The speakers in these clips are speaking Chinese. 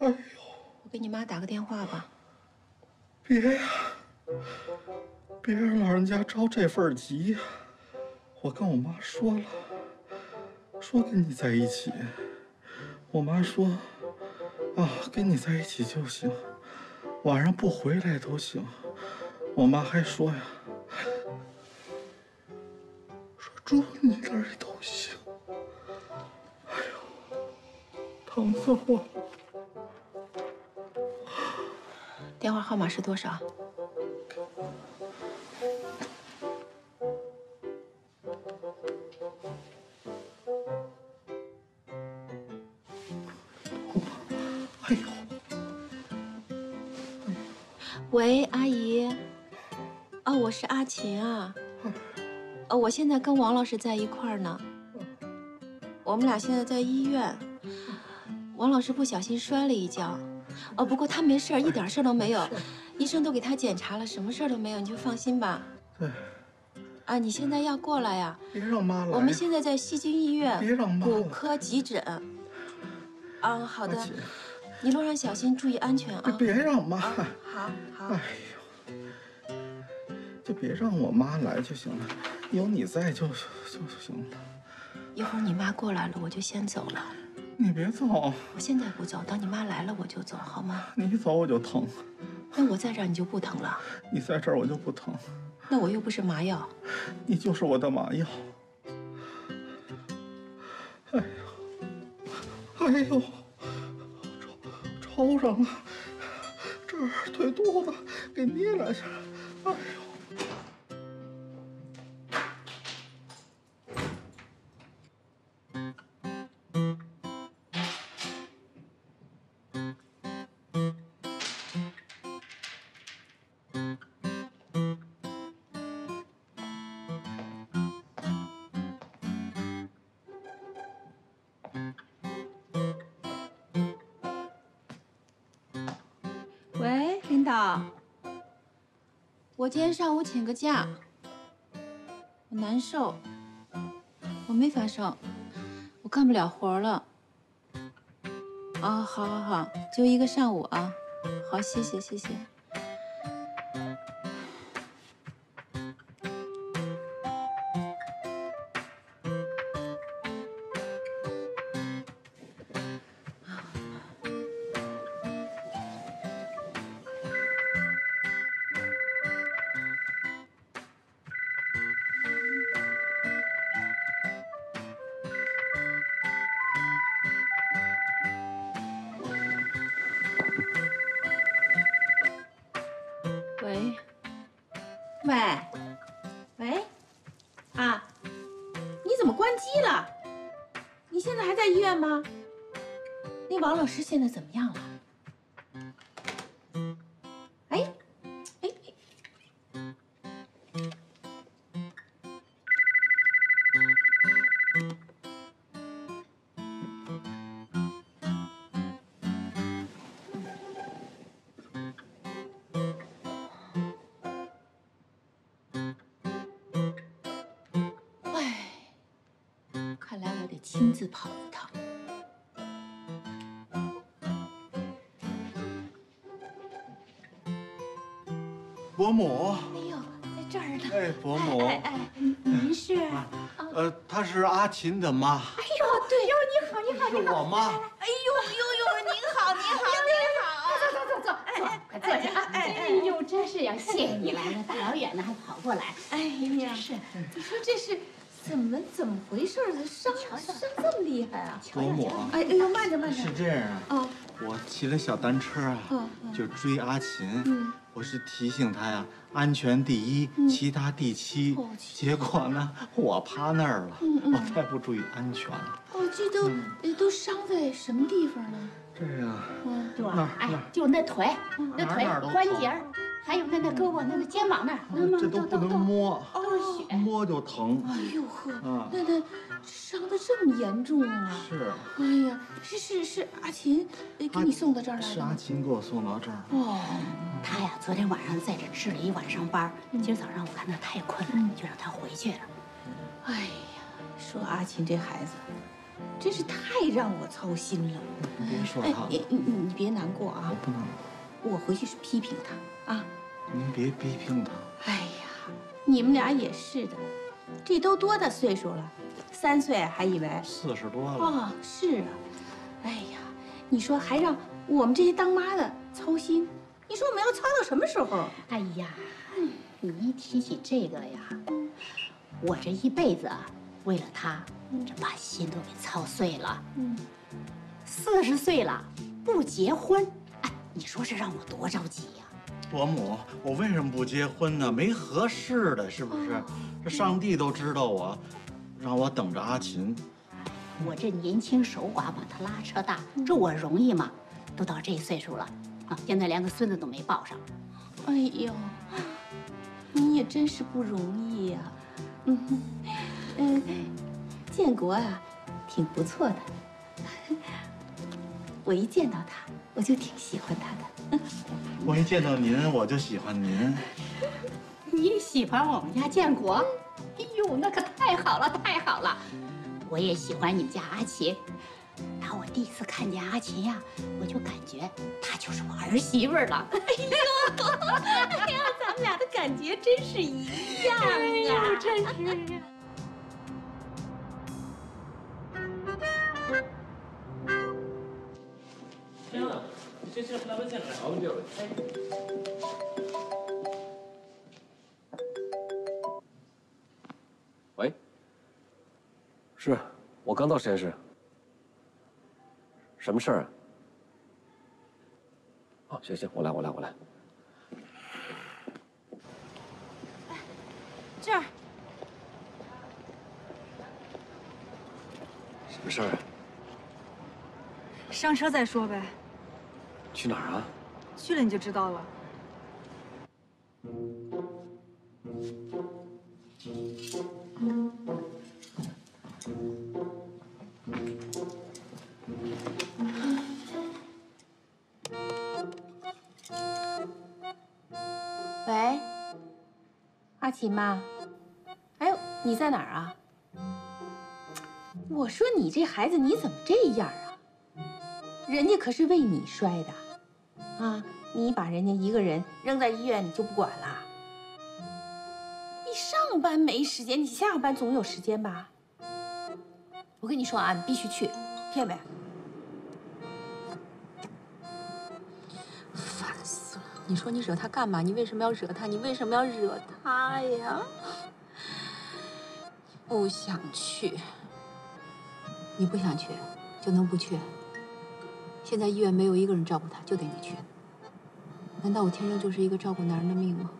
哎呦，我给你妈打个电话吧。别呀，别让老人家着这份急呀！我跟我妈说了，说跟你在一起。我妈说，啊，跟你在一起就行，晚上不回来都行。我妈还说呀，说住你那儿都行。哎呦，疼死我了！电话号码是多少？喂，阿姨。哦，我是阿琴啊。哦，我现在跟王老师在一块儿呢。我们俩现在在医院。王老师不小心摔了一跤。哦，不过他没事儿，一点事儿都没有。医生都给他检查了，什么事儿都没有，你就放心吧。对。啊，你现在要过来呀？别让妈来。我们现在在西京医院，别让妈骨科急诊。啊，好的。你路上小心，注意安全啊！别让妈。好，好。哎呦，就别让我妈来就行了，有你在就就行了。一会儿你妈过来了，我就先走了。你别走，我现在不走，等你妈来了我就走，好吗？你一走我就疼。那我在这儿你就不疼了？你在这儿我就不疼。那我又不是麻药。你就是我的麻药。哎呦，哎呦，抽抽上了，这儿腿肚子给捏两下，今天上午请个假，我难受，我没发烧，我干不了活了。啊，好，好，好，就一个上午啊，好，谢谢，谢谢。现在怎么样伯母，哎呦，在这儿呢。哎，伯母，哎哎，您是？呃，她是阿琴的妈，哎呦，对哟，你好，你好，是我妈。哎呦呦呦，您好，您好，您好。走走走走，哎，快坐下啊！哎呦，真是要，谢谢你来了，大老远的还跑过来。哎呀，是，你说这是怎么怎么回事？伤伤这么厉害啊？伯母，哎哎呦，慢着慢着。是这样啊，哦，我骑了小单车啊，就追阿琴。嗯我是提醒他呀，安全第一，其他第七哦。结果呢，我趴那儿了，嗯嗯我太不注意安全了。哦，这都呃都伤在什么地方了？这样，嗯，对哪儿哎，就那腿，那腿关节儿，还有那那胳膊、那那肩膀那儿，那这都不能摸，哦，摸就疼。哎呦呵，啊那那伤的这么严重啊？是，哎呀，是是是，阿琴呃给你送到这儿来是的是？阿琴给我送到这儿。哦，他呀，昨天晚上在这值了一晚上班儿，今儿早上我看他太困了，就让他回去了。哎呀，说阿琴这孩子，真是太让我操心了。别说他了，你你你别难过啊我，不能。我回去是批评他啊。您别批评他。哎呀，你们俩也是的，这都多大岁数了？三岁还以为？四十多了，哦，是啊。哎呀，你说还让我们这些当妈的操心，你说我们要操到什么时候？哎呀，你一提起这个呀，我这一辈子啊，为了他，这把心都给操碎了。嗯，四十岁了不结婚，哎，你说这让我多着急呀、伯母，我为什么不结婚呢？没合适的，是不是？这上帝都知道我，让我等着阿琴。我这年轻守寡把他拉扯大，这我容易吗？都到这岁数了，啊，现在连个孙子都没抱上。哎呦，你也真是不容易呀、嗯嗯，建国啊，挺不错的。我一见到他，我就挺喜欢他的。我一见到您，我就喜欢您。你喜欢我们家建国？哎呦，那可太好了，太好了！我也喜欢你们家阿琴。打我第一次看见阿琴呀，我就感觉她就是我儿媳妇儿了。哎呀，咱们俩的感觉真是一样啊！真是。来不及了，我们就。喂，是我刚到实验室。什么事儿啊？哦，行行，我来，我来，我来。这儿，什么事儿啊？上车再说呗，去哪儿啊？去了你就知道了。喂，阿琴妈，哎，你在哪儿啊？我说你这孩子你怎么这样啊？人家可是为你摔的，啊，你把人家一个人扔在医院你就不管了？你上班没时间，你下班总有时间吧？我跟你说啊，你必须去，骗没？烦死了！你说你惹他干嘛？你为什么要惹他？你为什么要惹他呀？不想去，你不想去就能不去？现在医院没有一个人照顾他，就得你去。难道我天生就是一个照顾男人的命吗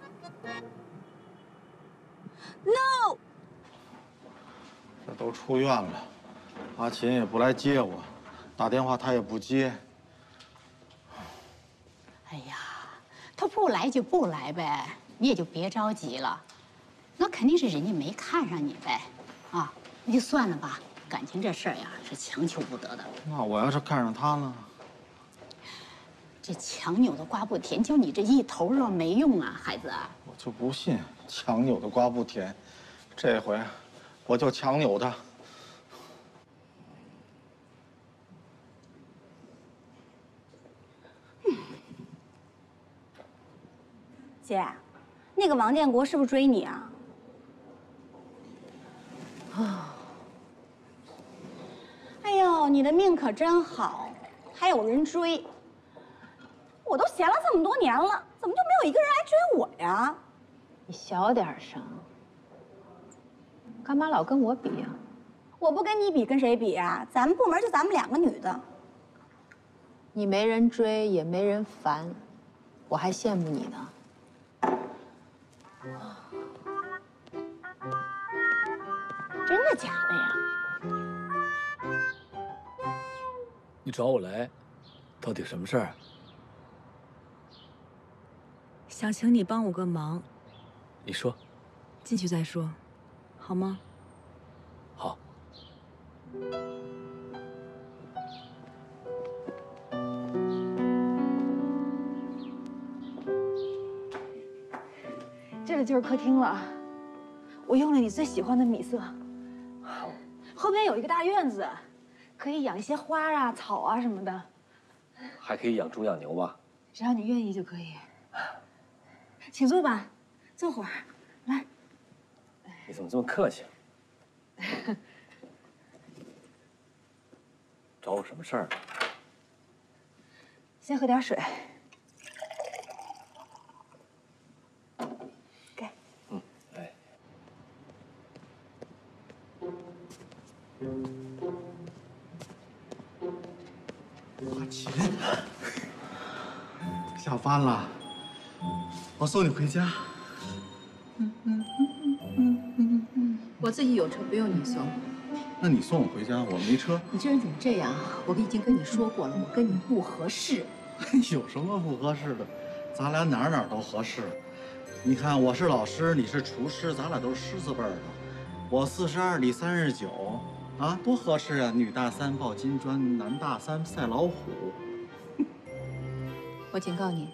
？No！这都出院了，阿琴也不来接我，打电话他也不接。哎呀，他不来就不来呗，你也就别着急了。那肯定是人家没看上你呗，啊，那就算了吧。感情这事儿呀，是强求不得的。那我要是看上他了，这强扭的瓜不甜，就你这一头热没用啊，孩子。我就不信强扭的瓜不甜。这回我就强扭他。姐，那个王建国是不是追你啊？啊！哎呦，你的命可真好，还有人追。我都闲了这么多年了，怎么就没有一个人来追我呀？你小点声，干嘛老跟我比呀、我不跟你比，跟谁比啊？咱们部门就咱们两个女的。你没人追，也没人烦，我还羡慕你呢。真的假的呀？你找我来，到底什么事儿？想请你帮我个忙，你说。进去再说，好吗？好。这里就是客厅了，我用了你最喜欢的米色。后边有一个大院子，可以养一些花啊、草啊什么的，还可以养猪养牛吧？只要你愿意就可以。请坐吧，坐会儿。来，你怎么这么客气？找我什么事儿？先喝点水。送你回家。我自己有车，不用你送。那你送我回家，我没车。你这人怎么这样？我已经跟你说过了，我跟你不合适。有什么不合适的？咱俩哪哪都合适。你看，我是老师，你是厨师，咱俩都是狮子辈的。我四十二，你三十九，啊，多合适啊！女大三抱金砖，男大三赛老虎。我警告你，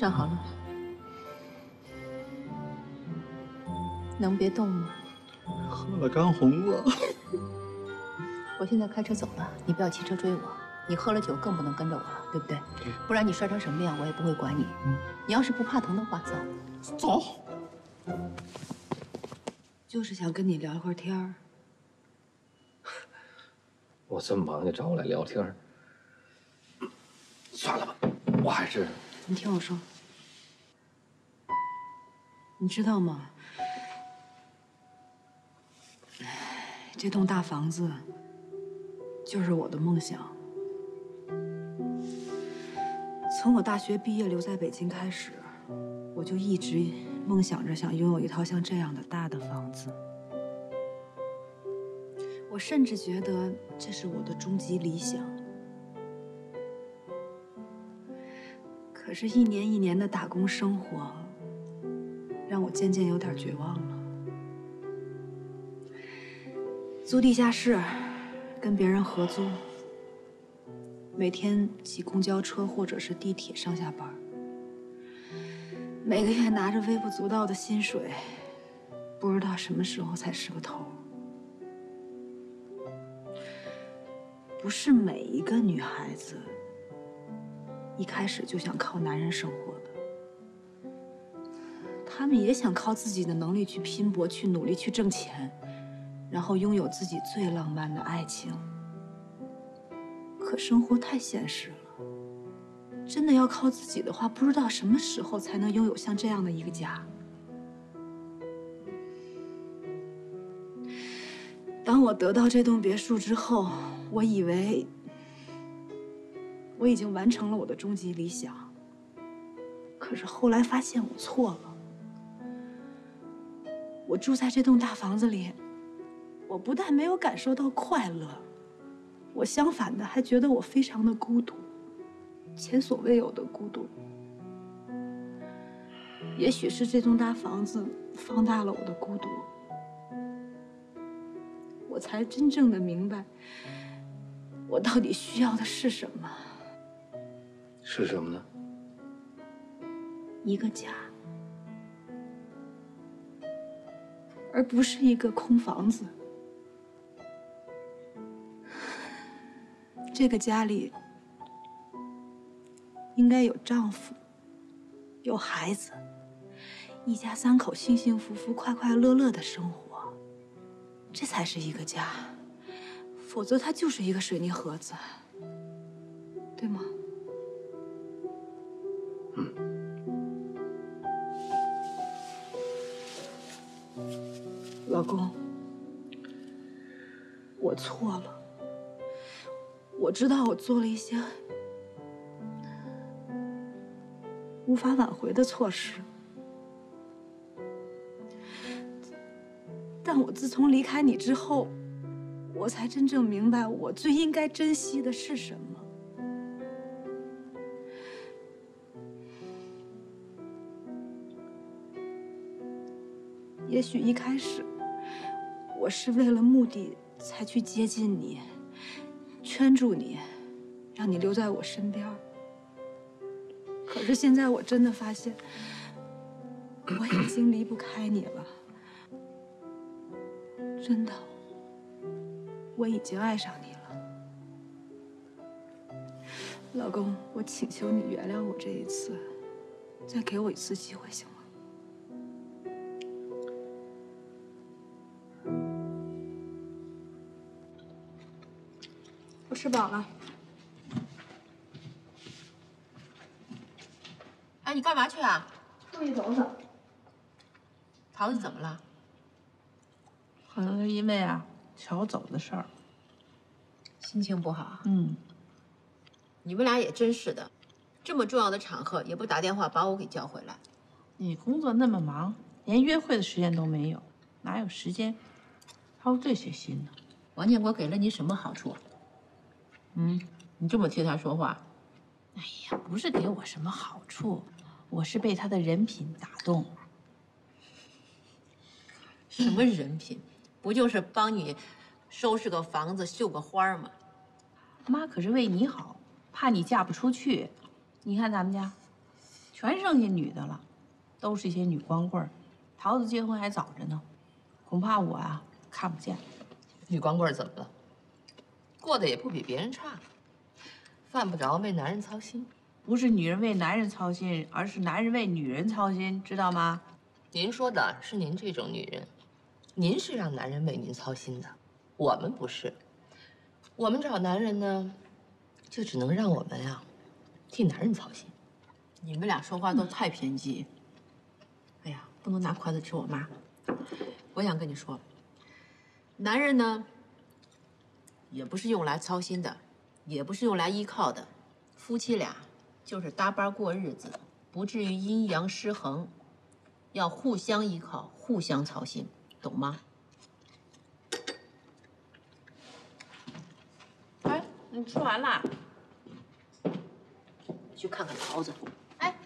站好了，能别动吗？喝了干红了。我现在开车走了，你不要骑车追我。你喝了酒更不能跟着我了，对不对？不然你摔成什么样，我也不会管你。你要是不怕疼的话，走。走。就是想跟你聊一会儿天儿。我这么忙，你找我来聊天算了吧，我还是……你听我说，你知道吗？这栋大房子就是我的梦想。从我大学毕业留在北京开始，我就一直梦想着想拥有一套像这样的大的房子。我甚至觉得这是我的终极理想。可是，一年一年的打工生活，让我渐渐有点绝望了。租地下室，跟别人合租。每天挤公交车或者是地铁上下班，每个月拿着微不足道的薪水，不知道什么时候才是个头。不是每一个女孩子一开始就想靠男人生活的，他们也想靠自己的能力去拼搏、去努力、去挣钱，然后拥有自己最浪漫的爱情。可生活太现实了，真的要靠自己的话，不知道什么时候才能拥有像这样的一个家。当我得到这栋别墅之后，我以为我已经完成了我的终极理想。可是后来发现我错了。我住在这栋大房子里，我不但没有感受到快乐。我相反的还觉得我非常的孤独，前所未有的孤独。也许是这栋大房子放大了我的孤独，我才真正的明白，我到底需要的是什么。是什么呢？一个家，而不是一个空房子。这个家里应该有丈夫，有孩子，一家三口幸幸福福、快快乐乐的生活，这才是一个家。否则，它就是一个水泥盒子，对吗？嗯。老公，我错了。我知道我做了一些无法挽回的错事，但我自从离开你之后，我才真正明白我最应该珍惜的是什么。也许一开始，我是为了目的才去接近你。圈住你，让你留在我身边。可是现在我真的发现，我已经离不开你了。真的，我已经爱上你了。老公，我请求你原谅我这一次，再给我一次机会，行吗？吃饱了。哎，你干嘛去啊？出去走走。桃子怎么了？可能是因为啊，乔走的事儿，心情不好。嗯，你们俩也真是的，这么重要的场合也不打电话把我给叫回来。你工作那么忙，连约会的时间都没有，哪有时间操这些心呢？王建国给了你什么好处？嗯，你这么替他说话？哎呀，不是给我什么好处，我是被他的人品打动。什么人品？不就是帮你收拾个房子、绣个花吗？妈可是为你好，怕你嫁不出去。你看咱们家，全剩下女的了，都是一些女光棍儿。桃子结婚还早着呢，恐怕我啊看不见。女光棍怎么了？过得也不比别人差，犯不着为男人操心。不是女人为男人操心，而是男人为女人操心，知道吗？您说的是您这种女人。您是让男人为您操心的，我们不是。我们找男人呢，就只能让我们呀，替男人操心。你们俩说话都太偏激。哎呀，不能拿筷子指我妈。我想跟你说，男人呢，也不是用来操心的，也不是用来依靠的。夫妻俩就是搭班过日子，不至于阴阳失衡，要互相依靠，互相操心。懂吗？哎，你吃完了？去看看桃子。哎，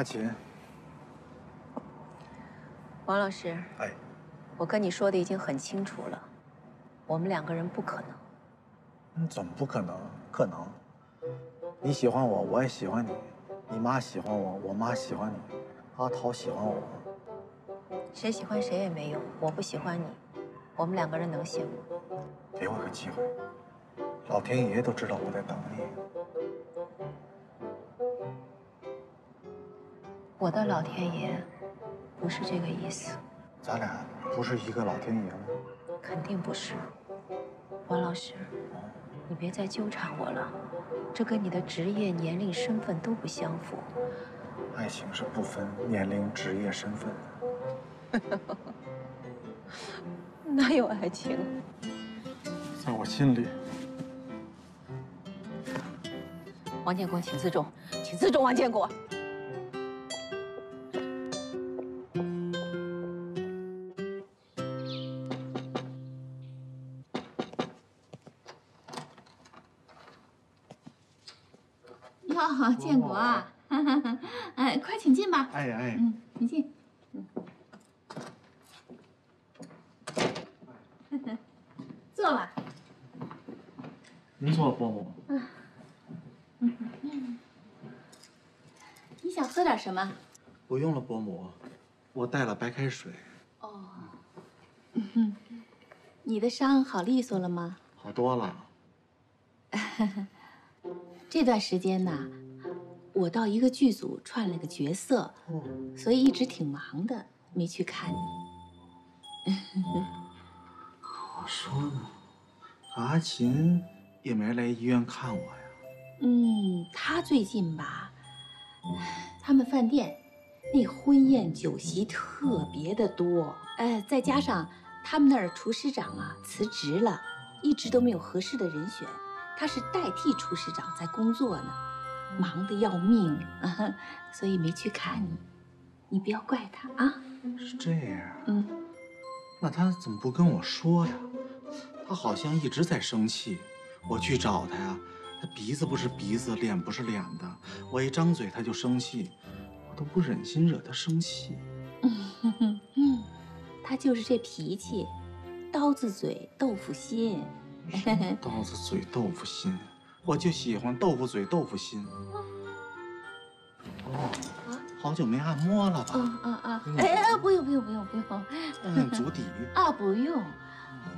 阿琴，王老师。哎。我跟你说的已经很清楚了，我们两个人不可能。嗯，怎么不可能？可能。你喜欢我，我也喜欢你。你妈喜欢我，我妈喜欢你。阿桃喜欢我。谁喜欢谁也没用。我不喜欢你，我们两个人能行吗？给我个机会。老天爷都知道我在等你。我的老天爷不是这个意思。咱俩不是一个老天爷吗？肯定不是，王老师，你别再纠缠我了，这跟你的职业、年龄、身份都不相符。爱情是不分年龄、职业、身份的。哪有爱情？在我心里。王建国，请自重，请自重，王建国。哦，建国啊，哎，快请进吧。哎哎，嗯，请进。嗯，坐吧。您坐，伯母。嗯你想喝点什么？不用了，伯母，我带了白开水。哦。你的伤好利索了吗？好多了。这段时间呢？我到一个剧组串了个角色，所以一直挺忙的，没去看你。我 说呢，阿琴也没来医院看我呀。嗯，她最近吧，他们饭店那婚宴酒席特别的多，哎，再加上他们那儿厨师长啊辞职了，一直都没有合适的人选，他是代替厨师长在工作呢。忙得要命，所以没去看你。你不要怪他啊。是这样。嗯。那他怎么不跟我说呀？他好像一直在生气。我去找他呀，他鼻子不是鼻子，脸不是脸的。我一张嘴他就生气，我都不忍心惹他生气。嗯，他就是这脾气，刀子嘴豆腐心。刀子嘴豆腐心，我就喜欢豆腐嘴豆腐心。哦，好久没按摩了吧？啊啊啊！哎哎，不用不用不用不用，按按足底。啊，不用，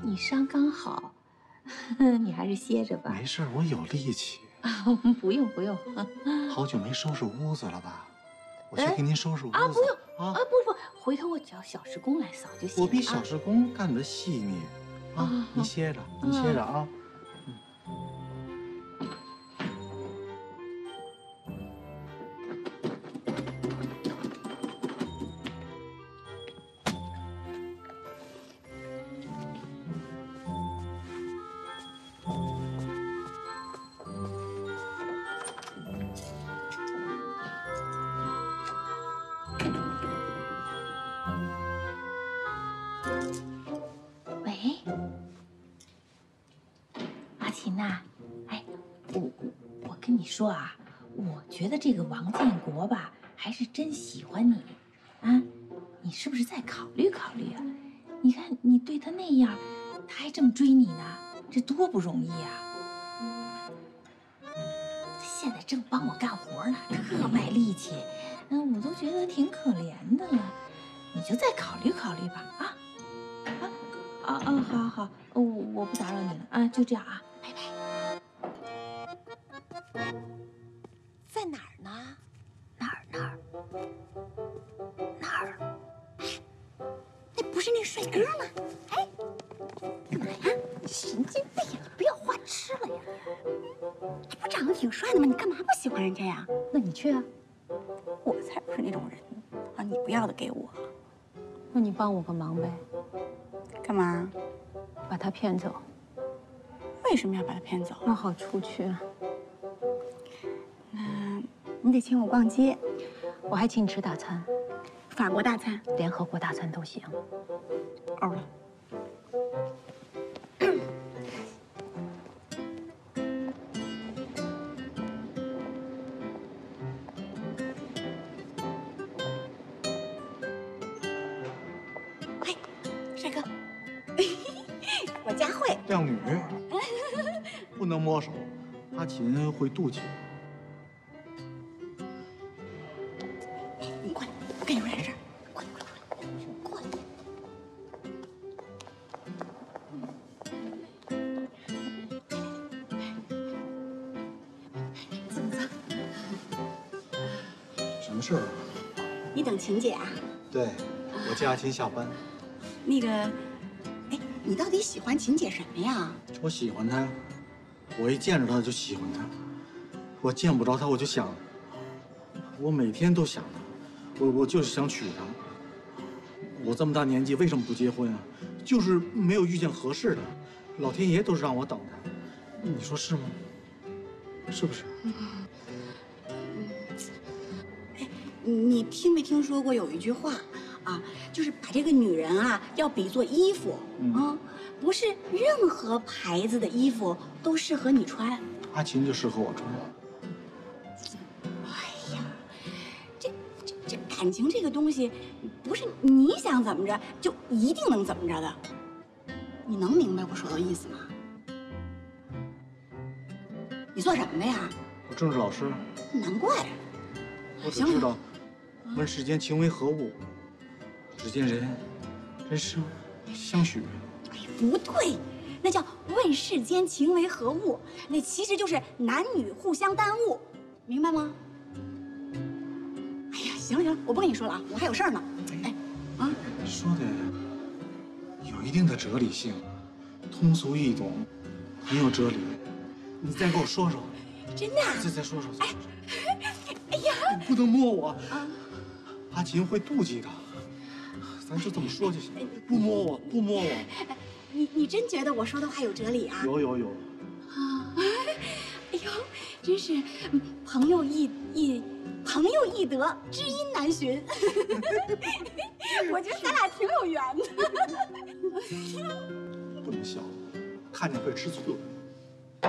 你伤刚好，你还是歇着吧。没事，我有力气。啊，不用不用。好久没收拾屋子了吧？我去给您收拾屋子。啊，不用啊，不不，回头我叫小时工来扫就行。我比小时工干得细腻。啊，你歇着，你歇着啊。得这个王建国吧，还是真喜欢你，啊，你是不是再考虑考虑啊？你看你对他那样，他还这么追你呢，这多不容易啊！现在正帮我干活呢，特卖力气，嗯，我都觉得挺可怜的了。你就再考虑考虑吧，啊啊啊啊！好好，我我不打扰你了啊，就这样啊。拜拜那帅哥吗？哎，干嘛呀？神经病！你不要花痴了呀！这不长得挺帅的吗？你干嘛不喜欢人家呀？那你去啊！我才不是那种人啊！你不要的给我。那你帮我个忙呗。干嘛？把他骗走。为什么要把他骗走？那好出去。啊。那你得请我逛街，我还请你吃大餐，法国大餐、联合国大餐都行。哦。嘿，帅哥，我佳慧。靓女，不能摸手，阿琴会妒忌。秦姐啊，对，我接阿琴下班。那个，哎，你到底喜欢秦姐什么呀？我喜欢她，我一见着她就喜欢她，我见不着她我就想，我每天都想她，我我就是想娶她。我这么大年纪为什么不结婚啊？就是没有遇见合适的，老天爷都是让我等她，你说是吗？是不是？你听没听说过有一句话，啊，就是把这个女人啊要比作衣服，啊，不是任何牌子的衣服都适合你穿。阿琴就适合我穿。哎呀，这这这感情这个东西，不是你想怎么着就一定能怎么着的。你能明白我说的意思吗？你做什么的呀？我政治老师。难怪。我只知道。问世间情为何物？只见人人生相许。哎，不对，那叫问世间情为何物？那其实就是男女互相耽误，明白吗？哎呀，行了行了，我不跟你说了啊，我还有事儿呢。哎，啊，说的有一定的哲理性，通俗易懂，很有哲理。你再给我说说。真的？再再说说。哎，哎呀，你不能摸我啊！阿琴会妒忌的，咱就这么说就行。不摸我，不摸我。你你真觉得我说的话有哲理啊？有有有。啊，哎呦，真是朋友易易，朋友易得，知音难寻。我觉得咱俩挺有缘的。不能笑，看见会吃醋。吃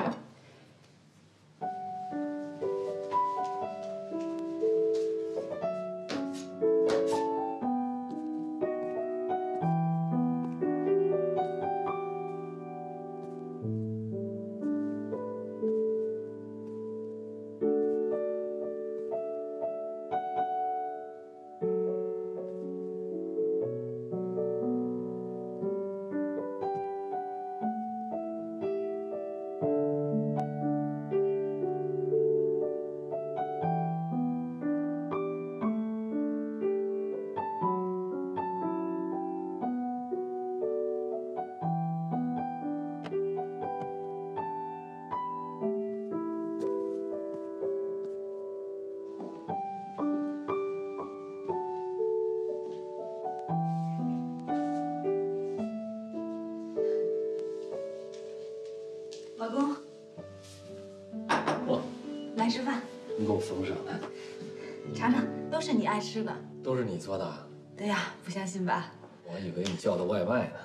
吃的。都是你做的？对呀，不相信吧？我以为你叫的外卖呢。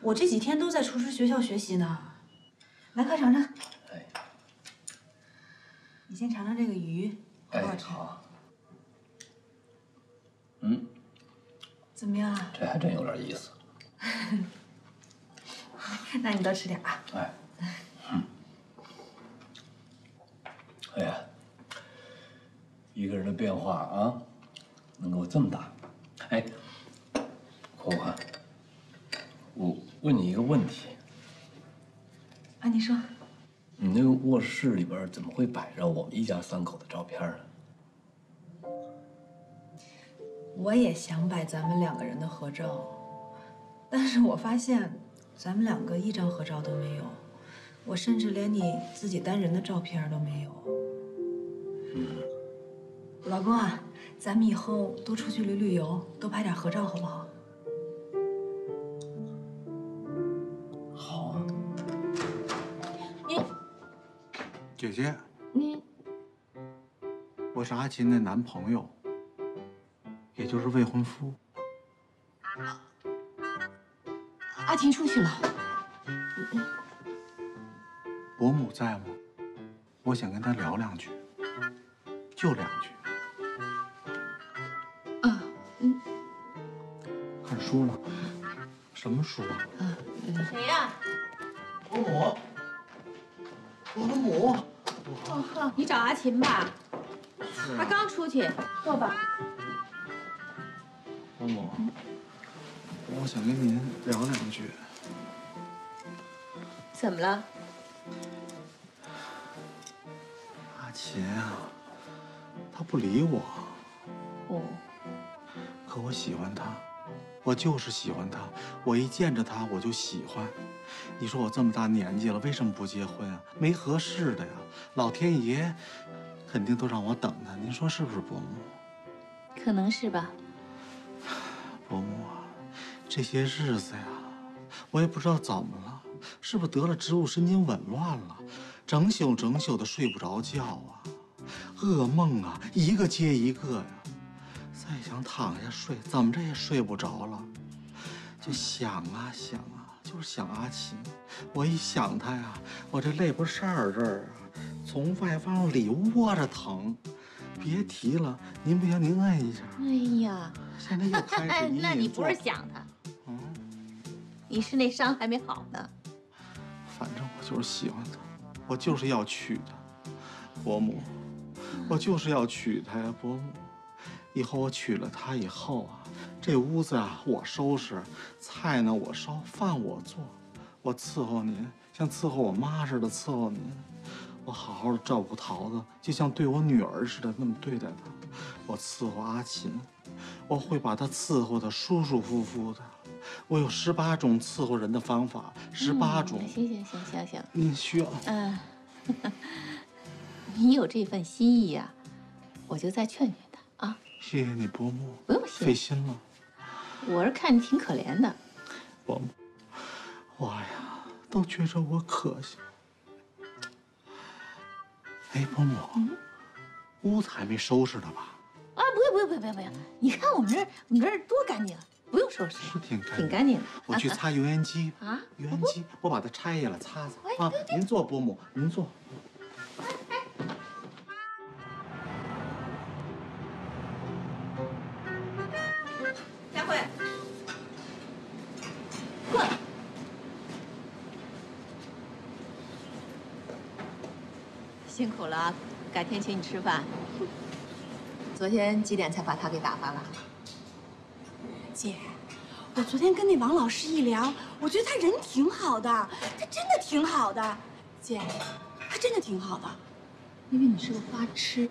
我这几天都在厨师学校学习呢。来，快尝尝。哎，你先尝尝这个鱼，好不好吃？好。嗯，怎么样啊？这还真有点意思。那你多吃点啊。哎。嗯。哎呀，一个人的变化啊，能够这么大。哎，火火，我问你一个问题。啊，你说。你那个卧室里边怎么会摆着我们一家三口的照片呢？我也想摆咱们两个人的合照，但是我发现咱们两个一张合照都没有，我甚至连你自己单人的照片都没有。嗯。老公啊，咱们以后多出去旅旅游，多拍点合照，好不好？好姐姐，你，我是阿琴的男朋友。也就是未婚夫。阿琴出去了。伯母在吗？我想跟她聊两句，就两句。啊，嗯。看书呢？什么书啊？啊，谁呀？伯母。伯母。哦，你找阿琴吧？她刚出去，坐吧。伯母，我想跟您聊两句。怎么了？阿琴啊，她不理我。哦。可我喜欢他，我就是喜欢他。我一见着他我就喜欢。你说我这么大年纪了，为什么不结婚啊？没合适的呀。老天爷肯定都让我等他。您说是不是，伯母？可能是吧。伯母啊，这些日子呀，我也不知道怎么了，是不是得了植物神经紊乱了？整宿整宿的睡不着觉啊，噩梦啊，一个接一个呀。再想躺下睡，怎么着也睡不着了，就想啊想啊，就是想阿琴。我一想她呀，我这肋巴扇儿这儿啊，从外往里窝着疼。别提了，您不行您摁一下。哎呀，现在又开始 那你不是想他？嗯，你是那伤还没好呢。反正我就是喜欢他，我就是要娶她，伯母，我就是要娶她呀，伯母。以后我娶了她以后啊，这屋子啊我收拾，菜呢我烧，饭我做，我伺候您，像伺候我妈似的伺候您。我好好的照顾桃子，就像对我女儿似的那么对待她。我伺候阿琴，我会把她伺候的舒舒服服的。我有十八种伺候人的方法，十八种。行行行行行，您需要。嗯，你有这份心意呀，我就再劝劝他啊。谢谢你，伯母。不用谢，费心了。我是看你挺可怜的。伯母，我呀，都觉着我可惜。哎，伯母，屋子还没收拾呢吧？啊，不用不用不用不用不用！你看我们这儿我们这儿多干净，不用收拾，是挺干净，挺干净的。我去擦油烟机啊，油烟机，我把它拆下来擦擦啊。您坐，伯母，您坐。佳辛苦了，改天请你吃饭。昨天几点才把他给打发了？姐，我昨天跟那王老师一聊，我觉得他人挺好的，他真的挺好的。姐，他真的挺好的。因为你是个花痴。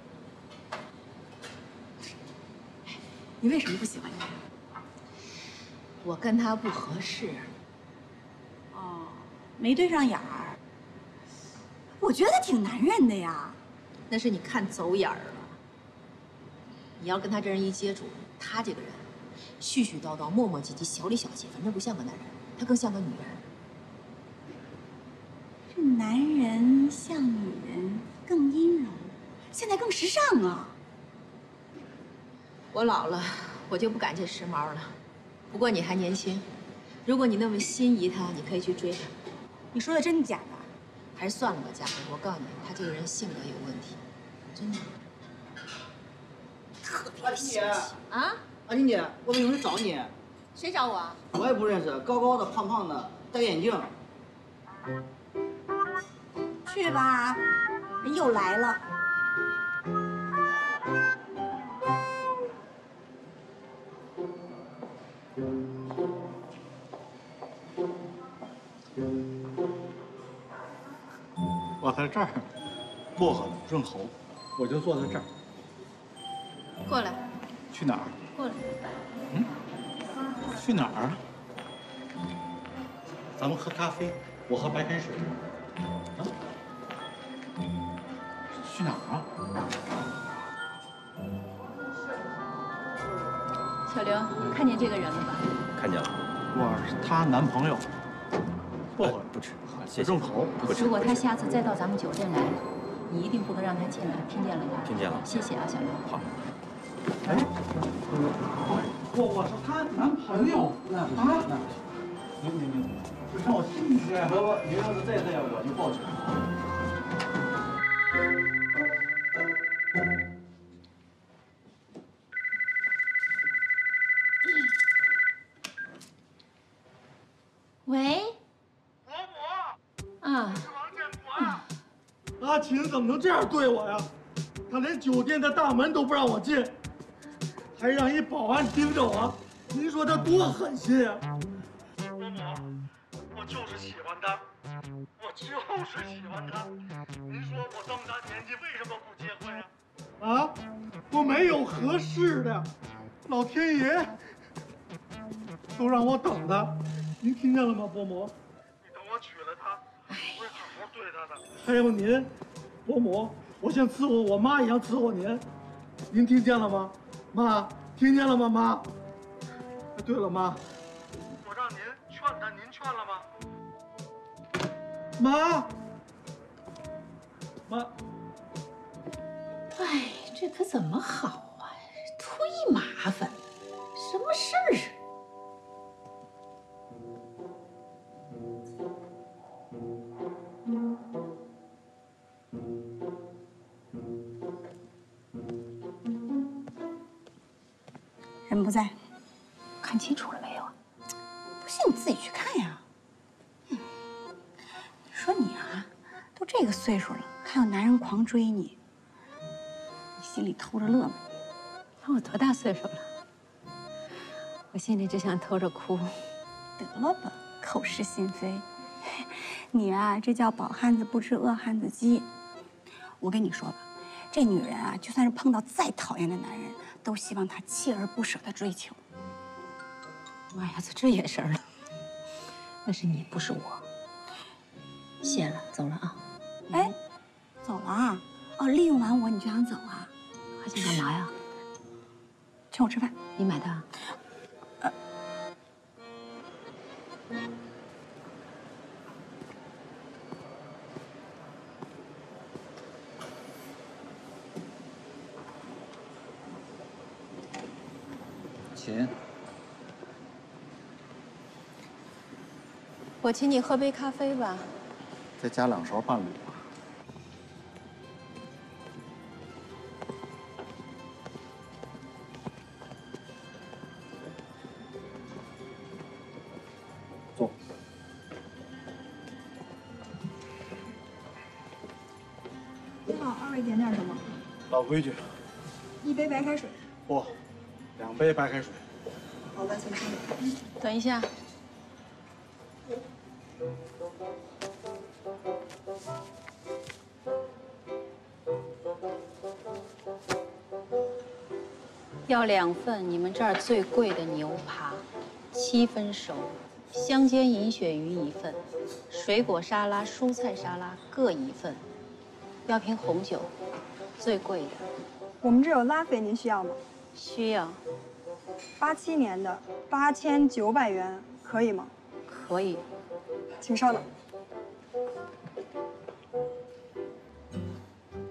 你为什么不喜欢他？我跟他不合适。哦，没对上眼儿。我觉得他挺男人的呀，那是你看走眼儿了。你要跟他这人一接触，他这个人絮絮叨叨、磨磨唧唧、小里小气，反正不像个男人，他更像个女人。这男人像女人更阴柔，现在更时尚啊。我老了，我就不赶这时髦了。不过你还年轻，如果你那么心仪他，你可以去追他。你说的真的假的？还是算了吧，佳慧。我告诉你，他这个人性格有问题，真的。特别阿妮，啊？阿妮，我们有人找你。谁找我？我也不认识，高高的、胖胖的，戴眼镜。去吧，人又来了。在这儿，薄荷润喉，我就坐在这儿。过来。去哪儿？过来。嗯？去哪儿啊？咱们喝咖啡，我喝白开水。啊？去哪儿啊？小刘，看见这个人了吧？看见了。我是她男朋友。薄荷不吃，谢谢。润喉。不吃。如果他下次再到咱们酒店来，你一定不能让他进来，听见了吗？听见了。谢谢啊，小刘。好。哎，我我是他男朋友啊！你你你，让我进去。不不，你要是再这样，我就报警。么能这样对我呀？他连酒店的大门都不让我进。还让一保安盯着我，您说他多狠心啊！伯母，我就是喜欢他，我就是喜欢他。您说我这么大年纪为什么不结婚呀？啊，我没有合适的，老天爷都让我等他。您听见了吗，伯母？你等我娶了她，我会好好对她的。还有您，伯母，我像伺候我妈一样伺候您，您听见了吗？妈，听见了吗？妈。对了，妈，我让您劝他，您劝了吗？妈，妈。哎，这可怎么好啊？忒麻烦，什么事儿啊？不在，看清楚了没有啊？不信你自己去看呀。你说你啊，都这个岁数了，还有男人狂追你，你心里偷着乐吗？我多大岁数了？我心里只想偷着哭。得了吧，口是心非。你啊，这叫饱汉子不知饿汉子饥。我跟你说吧，这女人啊，就算是碰到再讨厌的男人，都希望他锲而不舍的追求。妈呀，咋这眼神了？那是你，不是我。谢了，走了啊。哎，走了啊？哦，利用完我你就想走啊？还想干嘛呀？请我吃饭。你买的啊？琴，我请你喝杯咖啡吧。再加两勺伴侣吧。坐。你好，二位点点什么？老规矩，一杯白开水。不，两杯白开水。好的，请吃。等一下。要两份你们这儿最贵的牛扒，七分熟，香煎银鳕鱼一份，水果沙拉、蔬菜沙拉各一份，要瓶红酒，最贵的。我们这有拉菲，您需要吗？需要。八七年的，八千九百元，可以吗？可以。请稍等。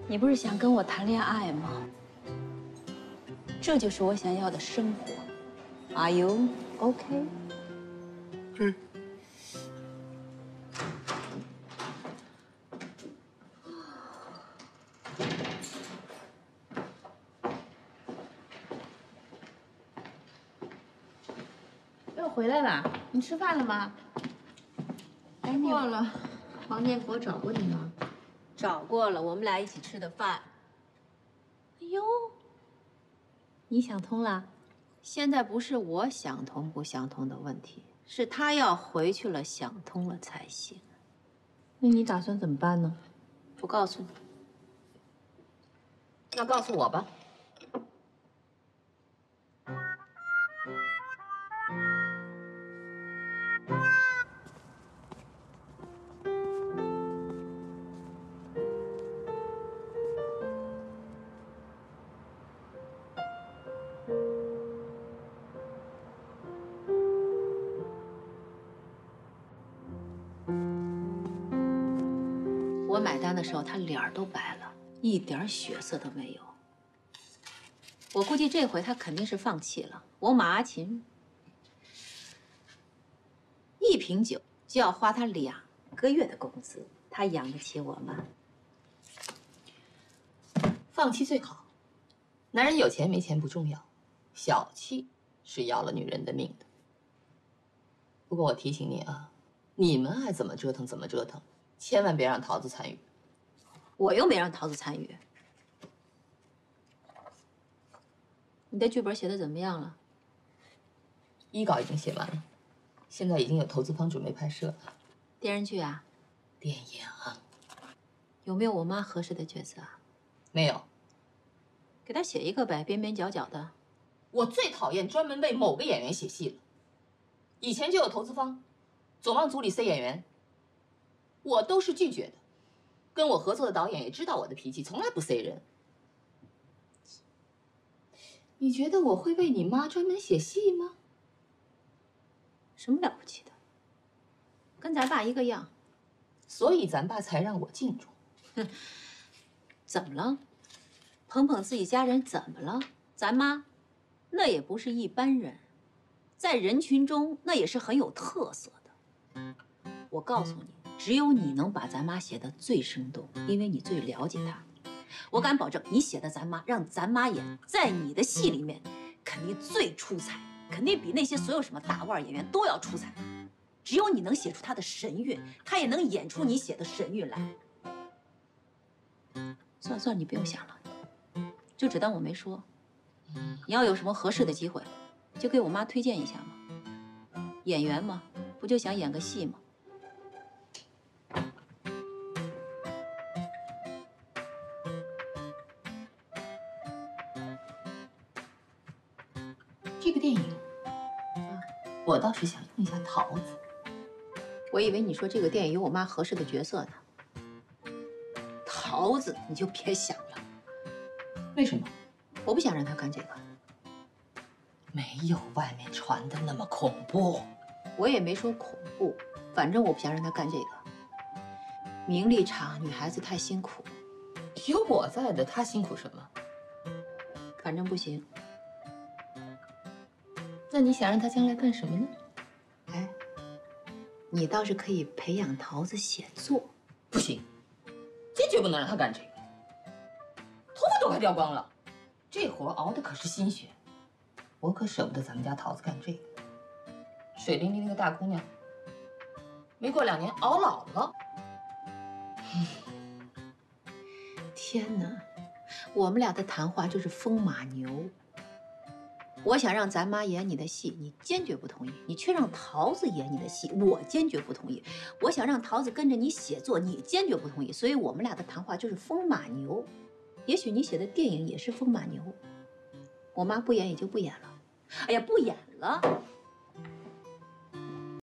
你不是想跟我谈恋爱吗？这就是我想要的生活。Are you OK？嗯。又回来了，你吃饭了吗？哎，过了，黄建国找过你吗？找过了，我们俩一起吃的饭。哎呦，你想通了？现在不是我想通不想通的问题，是他要回去了，想通了才行。那你打算怎么办呢？不告诉你。那告诉我吧。我买单的时候，他脸都白了，一点血色都没有。我估计这回他肯定是放弃了。我马阿琴一瓶酒就要花他两个月的工资，他养得起我吗？放弃最好。男人有钱没钱不重要，小气是要了女人的命的。不过我提醒你啊，你们爱怎么折腾怎么折腾。千万别让桃子参与，我又没让桃子参与。你的剧本写的怎么样了？一稿已经写完了，现在已经有投资方准备拍摄了。电视剧啊？电影。有没有我妈合适的角色啊？没有。给她写一个呗，边边角角的。我最讨厌专门为某个演员写戏了。以前就有投资方，总往组里塞演员。我都是拒绝的，跟我合作的导演也知道我的脾气，从来不塞人。你觉得我会为你妈专门写戏吗？什么了不起的？跟咱爸一个样，所以咱爸才让我敬重。哼，怎么了？捧捧自己家人怎么了？咱妈，那也不是一般人，在人群中那也是很有特色的。我告诉你。只有你能把咱妈写的最生动，因为你最了解她。我敢保证，你写的咱妈，让咱妈演，在你的戏里面，肯定最出彩，肯定比那些所有什么大腕演员都要出彩。只有你能写出她的神韵，她也能演出你写的神韵来。算了算了，你不用想了，就只当我没说。你要有什么合适的机会，就给我妈推荐一下嘛。演员嘛，不就想演个戏吗？倒是想用一下桃子。我以为你说这个电影有我妈合适的角色呢。桃子，你就别想了。为什么？我不想让她干这个。没有外面传的那么恐怖。我也没说恐怖，反正我不想让她干这个。名利场，女孩子太辛苦。有我在的，她辛苦什么？反正不行。那你想让他将来干什么呢？哎，你倒是可以培养桃子写作。不行，坚决不能让他干这个。头发都快掉光了，这活熬的可是心血，我可舍不得咱们家桃子干这个。水灵灵的个大姑娘，没过两年熬老了。天哪，我们俩的谈话就是风马牛。我想让咱妈演你的戏，你坚决不同意；你却让桃子演你的戏，我坚决不同意。我想让桃子跟着你写作，你坚决不同意。所以我们俩的谈话就是风马牛。也许你写的电影也是风马牛。我妈不演也就不演了。哎呀，不演了。